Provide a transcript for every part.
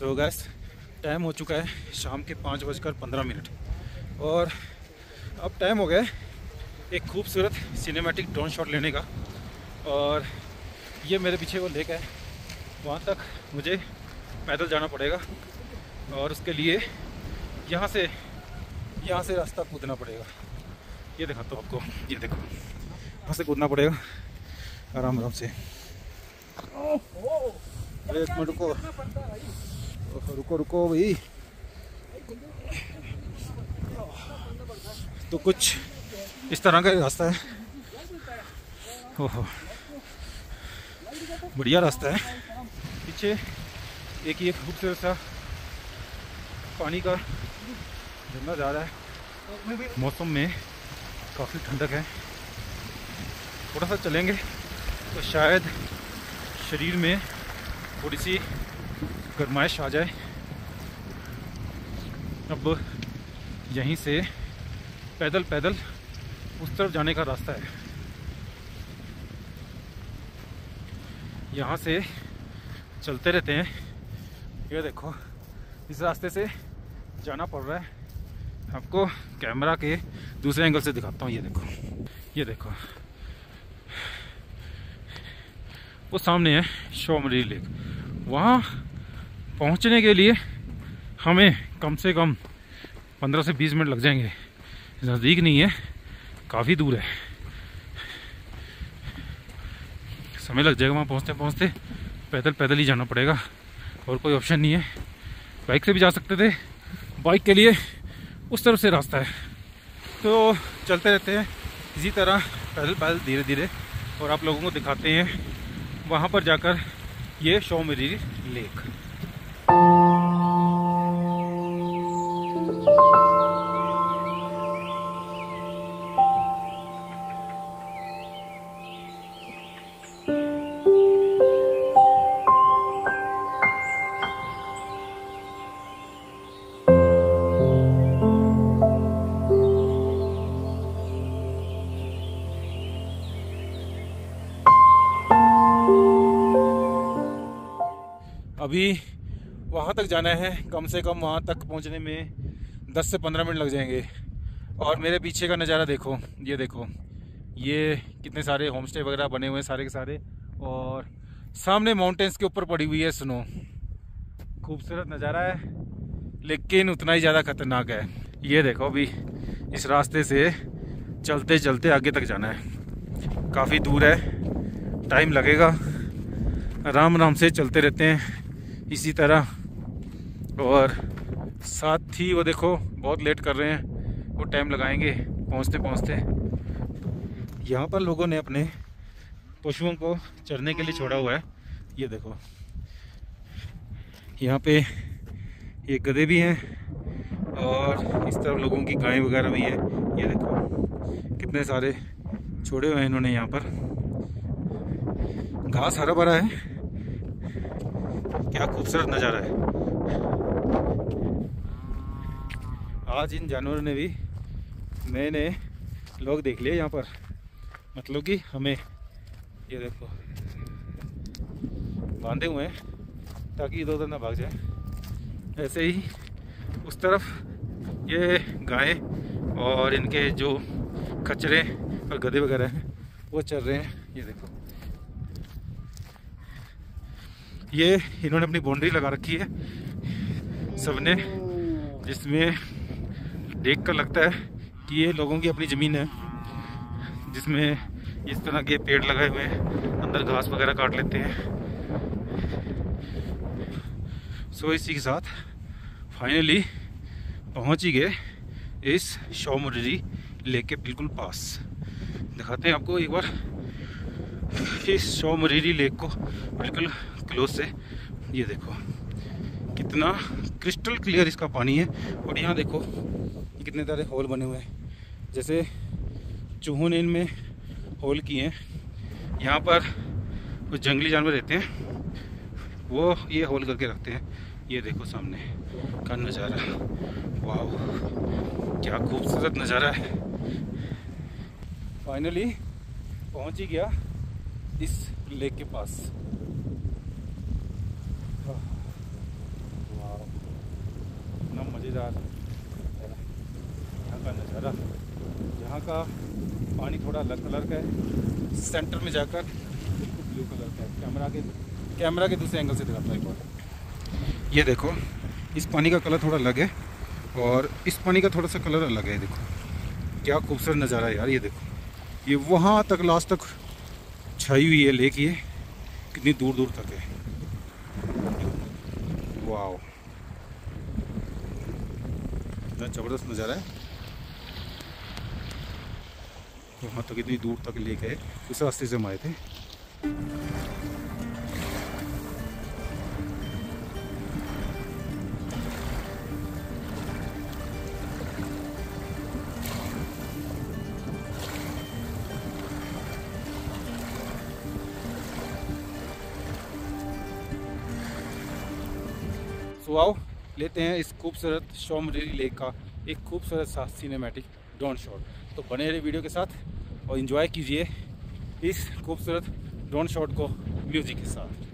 सो gas time हो चुका है शाम के पाँच बजकर पंद्रह मिनट। और अब टाइम हो गया एक खूबसूरत सिनेमैटिक ड्रोन शॉट लेने का। और ये मेरे पीछे वो लेक है। वहाँ तक मुझे पैदल जाना पड़ेगा। और उसके लिए यहाँ से यहाँ से रास्ता कूदना पड़ेगा। ये दिखाता हूँ आपको। ये देखो, यहाँ से कूदना पड़ेगा। आराम आराम से। एक मिनट रुको। रुको रुको भाई। तो कुछ इस तरह का रास्ता है। ओहो, बढ़िया रास्ता है। पीछे एक ये खूबसूरत सा पानी का झरना जा रहा है। मौसम में काफ़ी ठंडक है। थोड़ा सा चलेंगे तो शायद शरीर में थोड़ी सी गर्माइश आ जाए। अब यहीं से पैदल पैदल उस तरफ़ जाने का रास्ता है। यहाँ से चलते रहते हैं। ये देखो, इस रास्ते से जाना पड़ रहा है। आपको कैमरा के दूसरे एंगल से दिखाता हूँ। ये देखो ये देखो। वो सामने है शोमरी लेक। वहाँ पहुँचने के लिए हमें कम से कम पंद्रह से बीस मिनट लग जाएँगे। नज़दीक नहीं है, काफ़ी दूर है। समय लग जाएगा वहाँ पहुँचते पहुँचते। पैदल पैदल ही जाना पड़ेगा, और कोई ऑप्शन नहीं है। बाइक से भी जा सकते थे। बाइक के लिए उस तरफ़ से रास्ता है। तो चलते रहते हैं। इसी तरह पैदल पैदल धीरे धीरे, और आप लोगों को दिखाते हैं। वहाँ पर जाकर ये शो मेरी लेक अभी वहाँ तक जाना है। कम से कम वहाँ तक पहुँचने में 10 से 15 मिनट लग जाएँगे। और मेरे पीछे का नज़ारा देखो, ये देखो। ये कितने सारे होम स्टे वगैरह बने हुए हैं सारे के सारे। और सामने माउंटेन्स के ऊपर पड़ी हुई है स्नो खूबसूरत नज़ारा है, लेकिन उतना ही ज़्यादा ख़तरनाक है। ये देखो अभी, इस रास्ते से चलते चलते आगे तक जाना है। काफ़ी दूर है टाइम लगेगा। आराम आराम से चलते रहते हैं। इसी तरह। और साथ ही वो देखो, बहुत लेट कर रहे हैं। वो टाइम लगाएँगे पहुँचते पहुँचते यहाँ पर लोगों ने अपने पशुओं को चरने के लिए छोड़ा हुआ है। ये देखो। यहाँ पे ये गधे भी हैं और इस तरफ़ लोगों की गायें वगैरह भी है। ये देखो, कितने सारे छोड़े हुए हैं इन्होंने यहाँ पर। घास हरा भरा है। क्या खूबसूरत नज़ारा है। आज इन जानवरों ने भी मैंने लोग देख लिए यहाँ पर। मतलब कि हमें ये देखो, बांधे हुए हैं ताकि इधर उधर ना भाग जाए। ऐसे ही उस तरफ़ ये गाय और इनके जो कचरे और गधे वगैरह हैं, वो चल रहे हैं। ये देखो। ये इन्होंने अपनी बाउंड्री लगा रखी है। सबने जिसमें देख कर लगता है कि ये लोगों की अपनी ज़मीन है, जिसमें इस तरह के पेड़ लगाए हुए हैं, अंदर घास वगैरह काट लेते हैं। सो इसी के साथ फाइनली पहुँच ही गए इस शौमरी लेक के बिल्कुल पास। दिखाते हैं आपको एक बार इस शौमरी लेक को बिल्कुल क्लोज से। ये देखो, कितना क्रिस्टल क्लियर इसका पानी है। और यहाँ देखो, कितने सारे होल बने हुए हैं। जैसे चूहों ने इनमें होल किए हैं। यहाँ पर कुछ जंगली जानवर रहते हैं, वो ये होल करके रखते हैं। ये देखो सामने का नज़ारा। वाह क्या खूबसूरत नज़ारा है। फाइनली पहुँच ही गया इस लेक के पास। का पानी थोड़ा अलग कलर का है। सेंटर में जाकर बिल्कुल ब्लू कलर का है। कैमरा के कैमरा के दूसरे एंगल से दिखाता हूँ एक बार। ये देखो, इस पानी का कलर थोड़ा अलग है और इस पानी का थोड़ा सा कलर अलग है, देखो। क्या खूबसूरत नज़ारा है यार, ये देखो। ये वहाँ तक, लास्ट तक छाई हुई है लेक ये। कितनी दूर दूर तक है। वाह ज़बरदस्त नज़ारा है। वहाँ तक इतनी दूर तक लेक है इस रास्ते से हम आए थे। सो आओ, लेते हैं इस खूबसूरत शोमरेली लेक का एक खूबसूरत सा सिनेमैटिक ड्रोन शॉट तो बने रहे वीडियो के साथ और इन्जॉय कीजिए इस खूबसूरत ड्रोन शॉट को म्यूज़िक के साथ।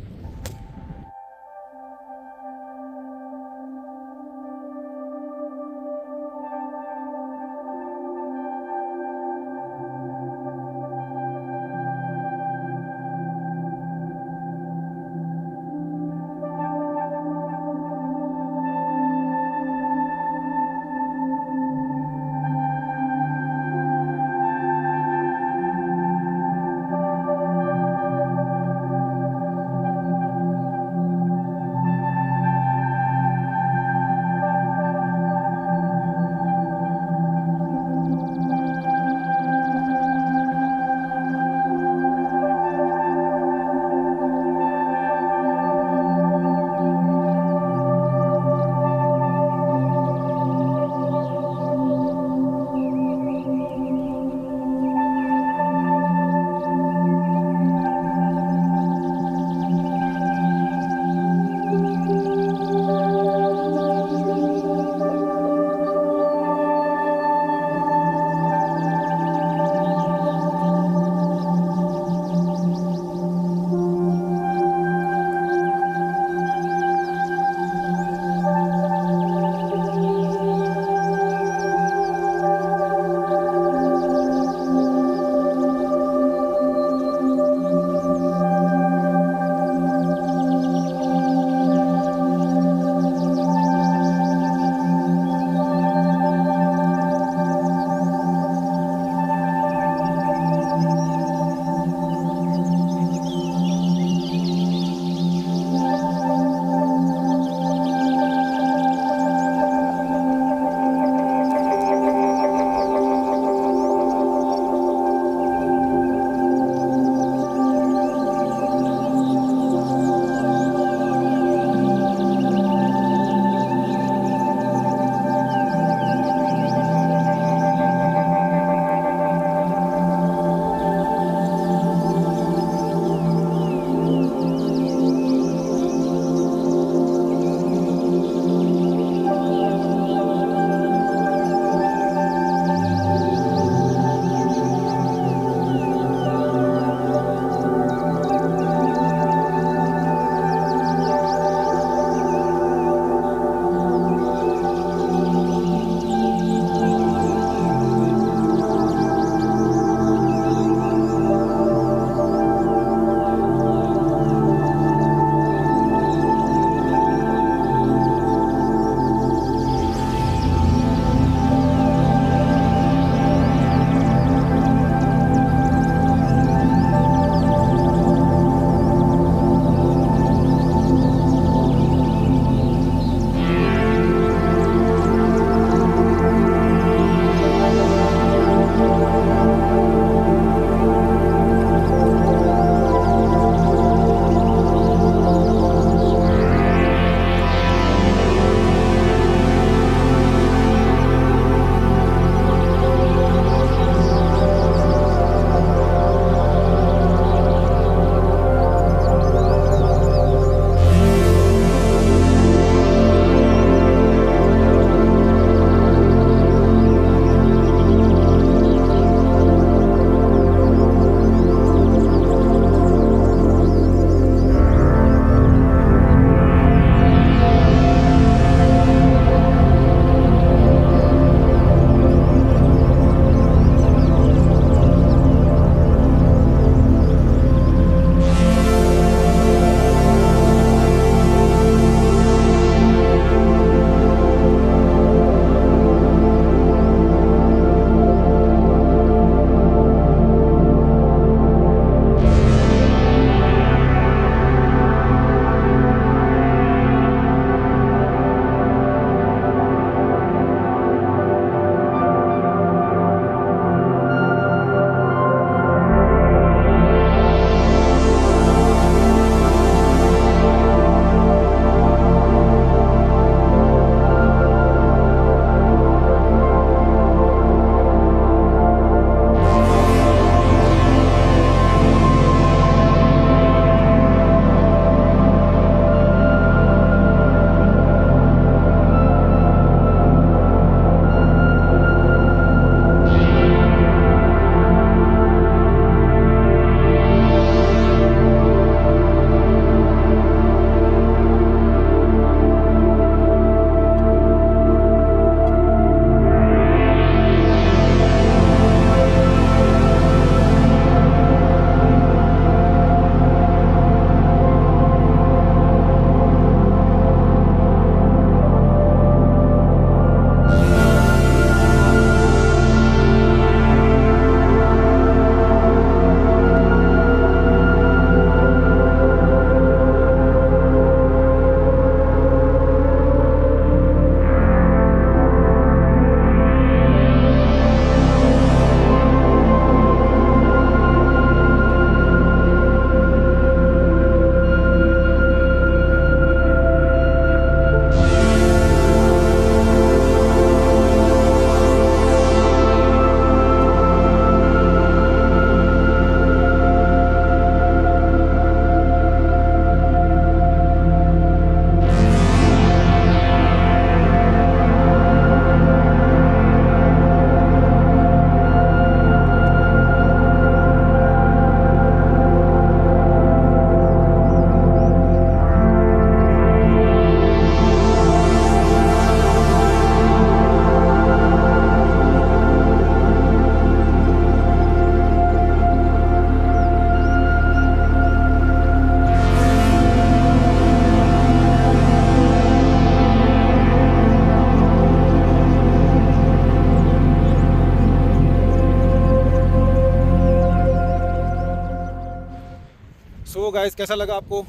गाइस कैसा लगा आपको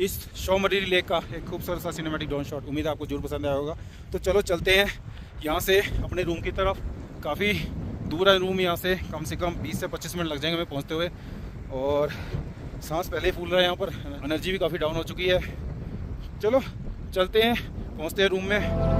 इस शो मरीरी लेक का एक खूबसूरत सा सिनेमेटिक ड्रोन शॉट उम्मीद है आपको ज़रूर पसंद आया होगा। तो चलो चलते हैं यहाँ से अपने रूम की तरफ़। काफ़ी दूर है रूम यहाँ से, कम से कम 20 से 25 मिनट लग जाएँगे हमें पहुँचते हुए। और सांस पहले ही फूल रहा है यहाँ पर। एनर्जी भी काफ़ी डाउन हो चुकी है। चलो चलते हैं, पहुँचते हैं रूम में।